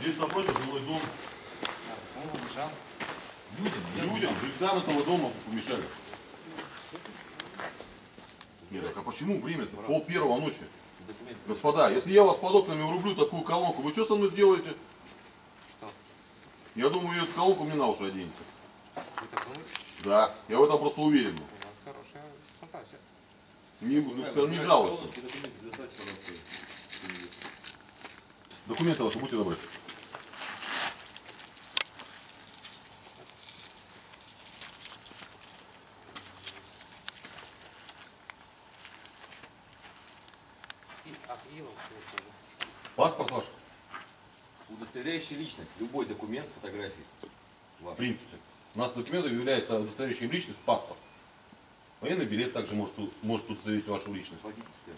Здесь напротив жилой дом. Убежал. Людям? Людям, жильцам этого дома помешали. Нет, так а почему время-то? Пол первого ночи. Господа, если я вас под окнами врублю такую колонку, вы что со мной сделаете? Что? Я думаю, эту колонку мне на уши оденете. Вы так думаете? Да, я в этом просто уверен. У вас хорошая фантазия. Не, ну, не жалуйся. Документы ваши будьте добры. Паспорт ваш? Удостоверяющий личность. Любой документ с фотографией. В принципе. У нас документом является удостоверяющим личность паспорт. Военный билет также может, может удостоверить вашу личность. Водительское.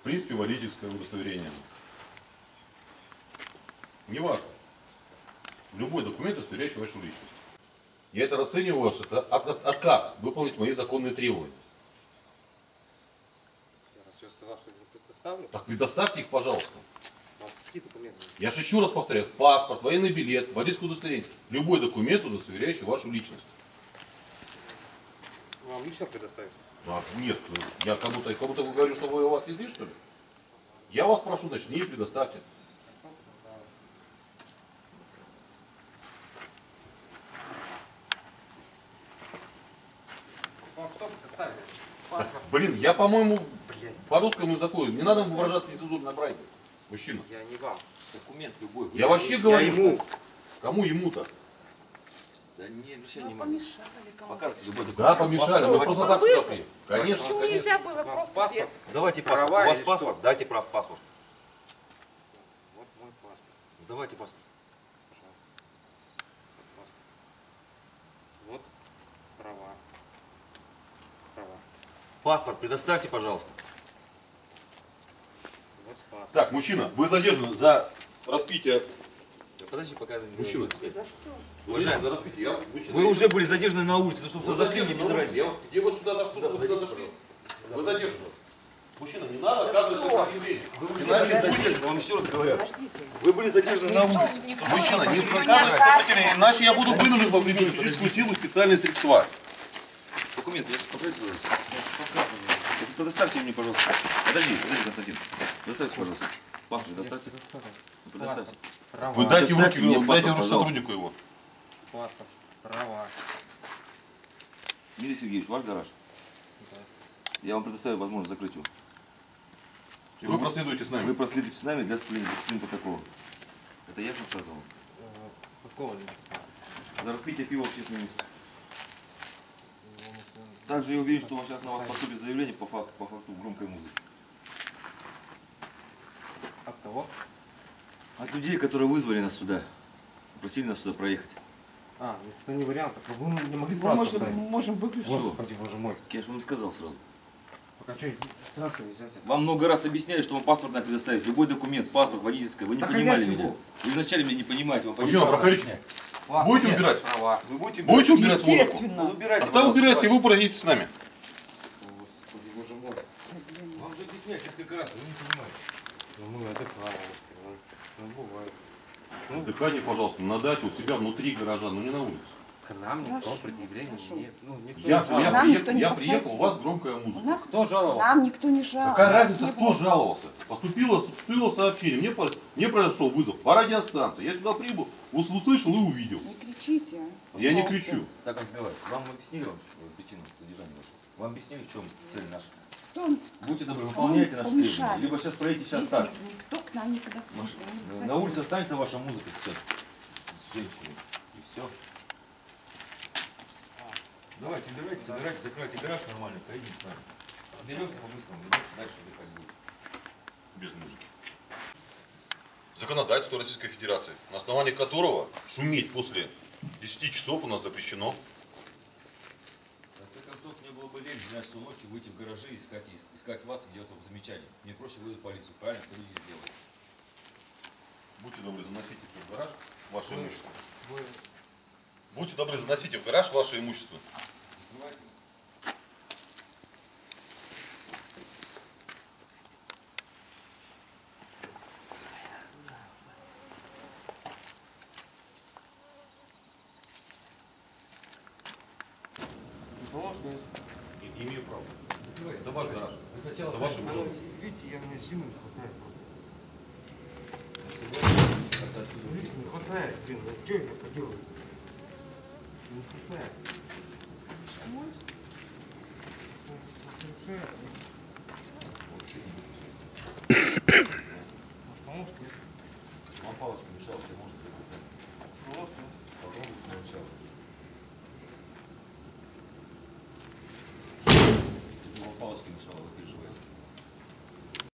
В принципе, водительское удостоверение. Неважно. Любой документ, удостоверяющий вашу личность. Я это расцениваю ваш это от- от- отказ выполнить мои законные требования. Я сказал, что предоставлю. Так предоставьте их, пожалуйста. Вам какие документы? Я же еще раз повторяю, паспорт, военный билет, водительское удостоверение. Любой документ, удостоверяющий вашу личность. Вам лично предоставить? А, нет, я как будто, как будто вы говорю, что вы его отвезли, что ли? Я вас прошу, значит, не предоставьте. Вам что предоставили? Так, Паспорт. блин, я, по-моему, Блядь, по русскому языку, не надо выражаться нецензурной брани. Мужчина. я не вам. Документ любой. Вы Я вообще говорю, ему. что- кому ему-то? Да не Ну, внимания. помешали кому-то. Показывайте любой документ. Да, помешали, вы Давайте, просто так сюда Конечно. Почему нельзя было просто паспорт? без... Давайте паспорт. Права У вас паспорт? что? Дайте прав паспорт. Вот мой паспорт. Давайте. Паспорт. Вот права. Права. Паспорт предоставьте, пожалуйста. Так, мужчина, вы задержаны за распитие. Да подожди, пока... Мужчина. За что? Уважаемый, За распитие. Я, мужчина, вы уже были задержаны на улице, ну чтобы Вы зашли, мне без на разницы. Я- Где вы сюда дошли, что вы сюда зашли? Вы задержаны. Мужчина, не надо отказываться от объявления. Вы уже Иначе задержаны, вам еще раз говорю. Подождите. Вы были задержаны на улице. Мужчина, не Никто отказывайтесь от сопротивления, иначе я буду вынужден вам применить физическую силу и специальные средства. Документы, я пожалуйста. Предоставьте мне, пожалуйста. Подожди, подожди, Константин. Предоставьте, пожалуйста. Паспорт предоставьте. Ну, Предоставьте. Права. Вы дайте в руки, мне дайте паспорт, сотруднику его. Паспорт. Права. Дмитрий Сергеевич, ваш гараж? Я вам предоставляю возможность закрыть его. И вы проследуете с Вы нами. проследуете с нами для составления дисциплины протокола. Это ясно сказал? Э, Какого? За распитие пива в общественном месте. Также я уверен, что вас сейчас на вас поступит заявление по факту, по факту громкой музыки. От кого? От людей, которые вызвали нас сюда. Просили нас сюда проехать. А, это не вариант. а Вы не могли Мы сразу можем, поставить? можем выключить. Господи, боже мой. Я же вам сказал сразу. Пока что, сразу взять это. Вам много раз объясняли, что вам паспорт надо предоставить. Любой документ, паспорт, водительское. Вы не Так а понимали меня. Вы вначале меня не понимаете. Вам Мужчина, понятно? проходите. Будете Нет, убирать? Права. Вы будете Будете убирать? Ну, Естественно. убирайте. Тогда убирайте, и вы пройдите с нами. Господи, боже мой. Вам же объясняют несколько раз, вы не понимаете. Ну мы отдыхаем. Ну, ну, бывает. Дыхание, пожалуйста, на даче у себя внутри гаража, но не на улице. К нам никто Хорошо, предъявлений хорошо. нет. Ну, никто Я, не жалуется. я, приехал, никто не я приехал, у вас громкая У музыка. нас Кто жаловался? нам никто не жаловался. Какая разница, кто было. жаловался? Поступило, поступило сообщение, мне, мне произошел вызов по радиостанции. Я сюда прибыл, ус- услышал и увидел. Не кричите. Я не кричу. Так разговаривать. Вам объяснили вам причину задержания вашего? Вам объяснили, в чем цель наша? Кто, Будьте добры, выполняйте наши требования. Либо сейчас проедете сейчас если так. никто к нам никогда Маш- не На улице останется ваша музыка сейчас с женщиной. И все. Давайте, убирайте, собирайте, закройте гараж нормально, поедем с нами. Беремся по-быстрому, идемте дальше отдыхать будем. Без музыки. Законодательство Российской Федерации, на основании которого шуметь после 10 часов у нас запрещено. В конце концов, мне было бы лень в 12 часов ночи выйти в гаражи и искать, искать вас и делать вам замечания. Мне проще вызвать полицию, правильно? Что люди сделают? Будьте добры, заносите все в гараж, ваше Вы- имущество будьте добры, заносите в гараж ваше имущество. И, имею право. Закрывай, ваш гараж. Сначала ваше. Видите, я мне зиму хватает просто. Не хватает, блин, ну, а что я поделаю? Ну, палочка мешала, вы переживаете.